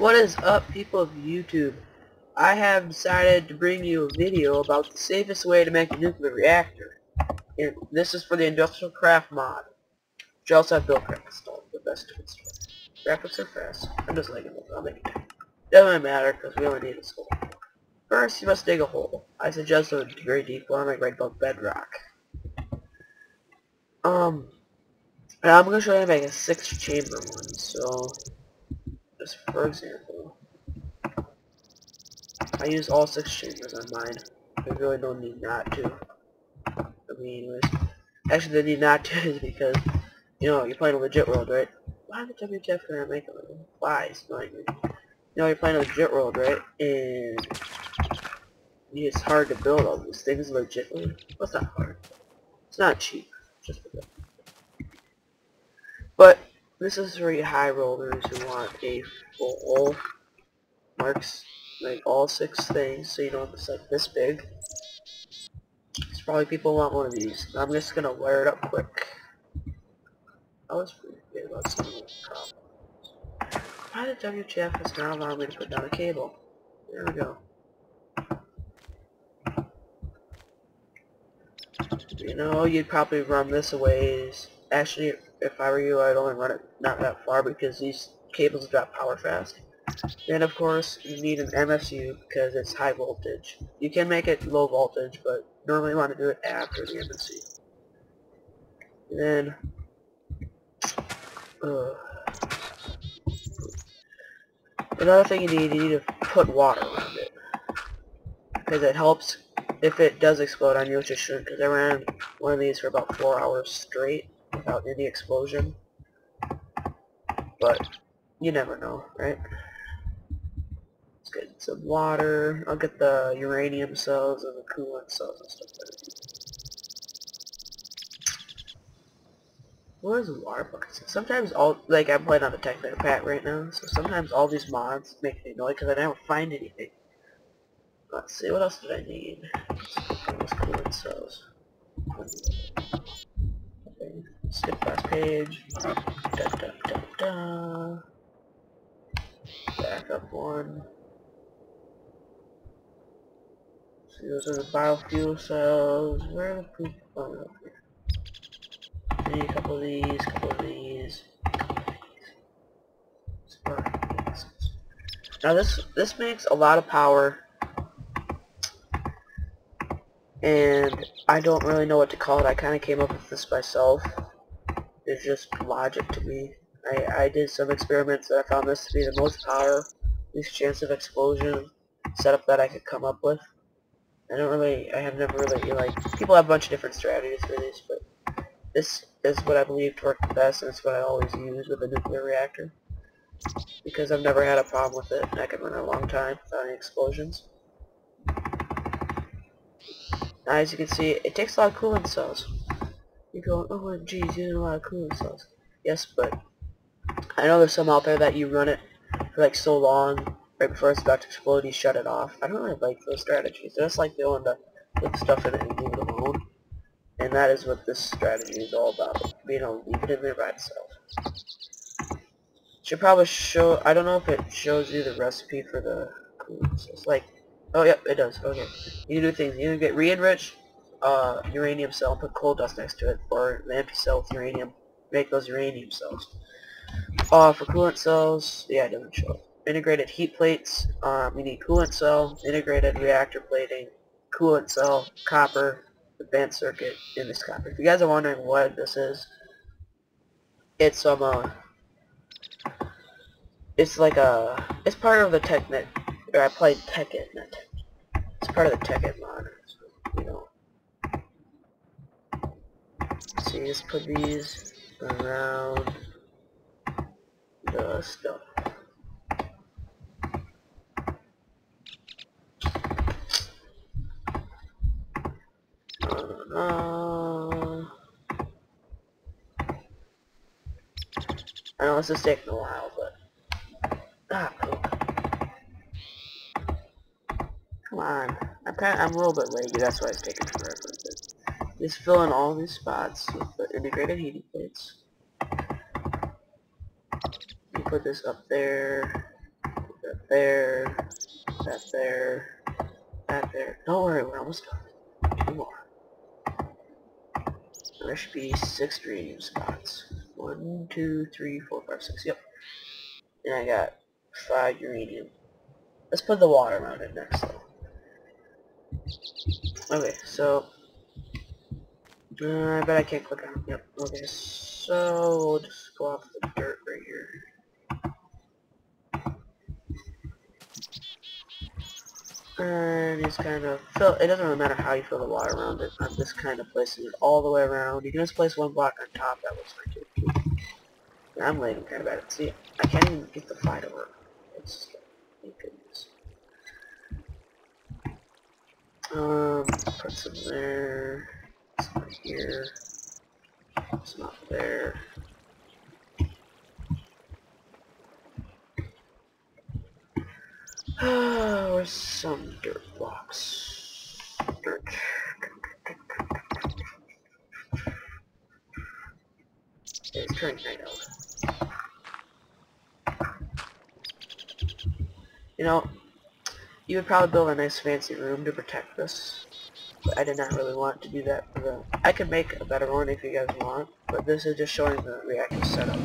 What is up people of YouTube? I have decided to bring you a video about the safest way to make a nuclear reactor. And this is for the Industrial Craft mod. Which also have Buildcraft installed, the best to install. Graphics are fast. I'm just it. I'll make it. Doesn't matter because we only need a hole. First, you must dig a hole. I suggest a very deep one, like right above bedrock. Um, and I'm to show you how to make a six-chamber one. So, just for example, I use all six chambers on mine. I really don't need not to. I mean, actually, the need not to is because you know you're playing a legit world, right? Why the WTF can I make it? Why? It's annoying. You know you're playing a legit world, right? And it's hard to build all these things legitly. Well, it's not hard. It's not cheap. Just a bit. But this is for you high rollers who want a full marks like all six things so you know it's like this big. It's probably people want one of these. I'm just gonna wire it up quick. I was pretty good about some of the problems. Why the WTF is not allowing me to put down a cable? There we go. You know, you'd probably run this a ways. Actually, if I were you, I'd only run it not that far because these cables drop power fast. And of course, you need an MSU because it's high voltage. You can make it low voltage, but normally you want to do it after the MSU. And then, uh, another thing you need, you need to put water around it. Because it helps if it does explode on you, which it shouldn't, because I ran one of these for about four hours straight without any explosion. But you never know, right? Let's get some water. I'll get the uranium cells and the coolant cells and stuff that. What is water buckets? Sometimes all, like I'm playing on the Technic pack right now, so sometimes all these mods make me annoyed because I never find anything. Let's see, what else did I need? Coolant cells. Skip last page. Da, da, da, da. Back up one. See, those are the biofuel cells. Where are the poop? Oh, here. Need a couple of these, couple of these. Now this this makes a lot of power and I don't really know what to call it. I kind of came up with this myself. It's just logic to me. I, I did some experiments and I found this to be the most power, least chance of explosion setup that I could come up with. I don't really, I have never really, like, people have a bunch of different strategies for this, but this is what I believe to work the best, and it's what I always use with a nuclear reactor. Because I've never had a problem with it, and I can run a long time without any explosions. Now, as you can see, it takes a lot of coolant cells. You're going, oh geez, you need a lot of coolant cells. Yes, but I know there's some out there that you run it for like so long, right before it's about to explode, you shut it off. I don't really like those strategies. I just like one to put stuff in it and leave it alone. And that is what this strategy is all about, being able to leave it in there by itself. Should probably show, I don't know if it shows you the recipe for the coolant cells. Like, oh yep, it does, okay. You do things, you get re-enriched, uh, uranium cell put coal dust next to it, or the empty cell with uranium, make those uranium cells. Uh, for coolant cells, yeah, it doesn't show. Integrated heat plates, um, we need coolant cell, integrated reactor plating, coolant cell, copper, advanced circuit in this copper. If you guys are wondering what this is, it's um uh, it's like a, it's part of the Technet, or I played Tekkit, not Tech. It's part of the Tekkit mod, so, you know. See, let's put these around the stuff. Uh, I know this is taking a while, but ah, come on. I'm kind of, I'm a little bit lazy. That's why it's taking forever. Just fill in all these spots with the integrated heating plates. You put this up there. there, that there, that there. Don't worry, we're almost done. Two more. There should be six uranium spots. One, two, three, four, five, six. Yep. And I got five uranium. Let's put the water it next though. Okay, so uh, I bet I can't click on it. Yep. Okay, so we'll just go off the dirt right here. And just kind of fill, it doesn't really matter how you fill the water around it. I'm just kind of placing it all the way around. You can just place one block on top, that looks like it. I'm laying kind of bad See, I can't even get the fly to work. It's, thank goodness. Um, put some there, right here, It's not there. Oh, Where's some dirt blocks? Dirt. It's turning out. You know, you would probably build a nice fancy room to protect this. But I did not really want to do that for. I could make a better one if you guys want, but this is just showing the reactor setup.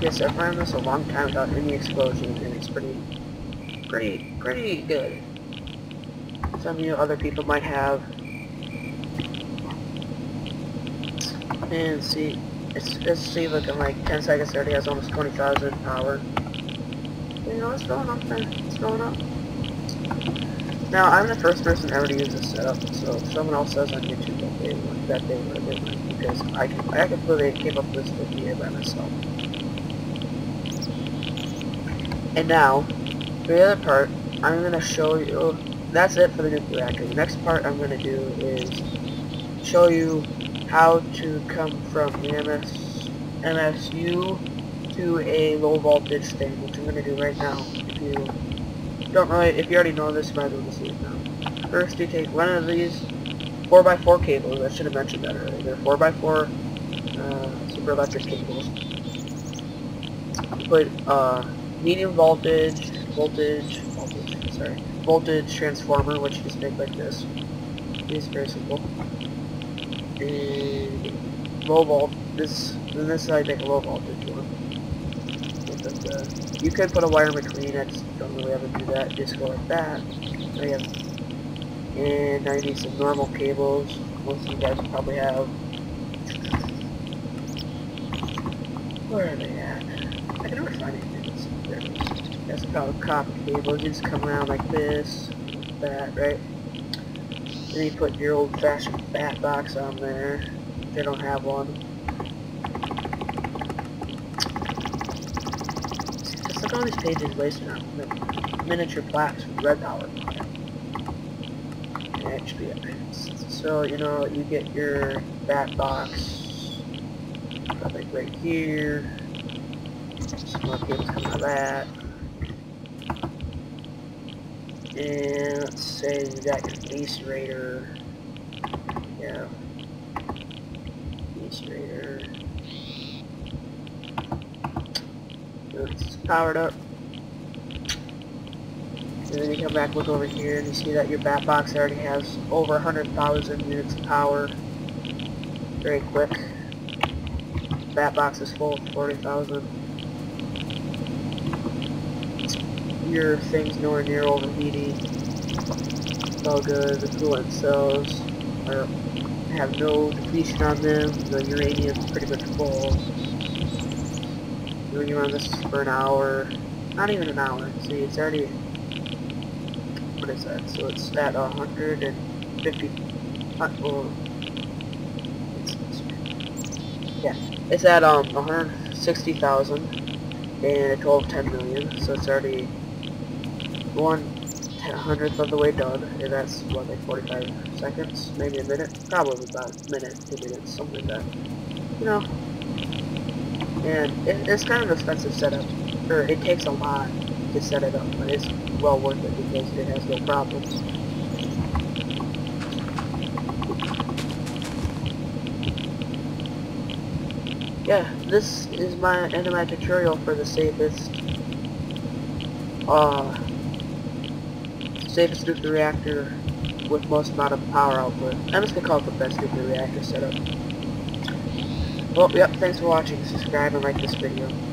Yes, I've ran this a long time without any explosion, and it's pretty, pretty, pretty good. Some of you other people might have. And see, it's, it's see, looking like 10 seconds already has almost 20,000 power. You know, it's going up. It's going up. Now, I'm the first person ever to use this setup, so if someone else says on YouTube that they were, that they were different, because I, can, I completely came up with this idea by myself. And now, for the other part, I'm going to show you, that's it for the nuclear reactor. The next part I'm going to do is show you how to come from the MS, MSU to a low voltage thing, which I'm going to do right now. If you don't really, if you already know this, you might as well just see it now. First, you take one of these 4x4 cables, I should have mentioned that earlier. They're 4x4 uh, super electric cables. Put uh, medium voltage, voltage, voltage, sorry, voltage transformer, which you just make like this. It's very simple. And low volt, this, then this is make a low voltage one. Uh, you could put a wire between, I don't really ever do that, just go like that. And now you need some normal cables, most of you guys probably have. Where are they at? I can never find anything. That's called copper cable. You just come around like this, that, right? Then you put your old-fashioned bat box on there. They don't have one. All these pages wasted on miniature plaques with red power Actually, so you know you get your bat box, like right here. Some more cables come out of that. And let's say you got your base raider. Yeah. Base raider. It's powered up. And then you come back, look over here, and you see that your bat box already has over 100,000 units of power. Very quick. Bat box is full of 40,000. your thing's nowhere near overheating. It's all good. The coolant cells are, have no depletion on them. The uranium's pretty much full. When you run this for an hour, not even an hour. See, it's already, what is that? So it's at 150, uh, well, yeah, it's at um 160,000 and a total of 10 million, so it's already one hundredth of the way done, and that's, what, like 45 seconds? Maybe a minute? Probably about a minute, two minutes, something like that. You know? And it, it's kind of an expensive setup, or it takes a lot to set it up, but it's well worth it because it has no problems. Yeah, this is my end of my tutorial for the safest uh, safest nuclear reactor with most amount of power output. I'm just gonna call it the best nuclear reactor setup. Well, yep, thanks for watching. Subscribe and like this video.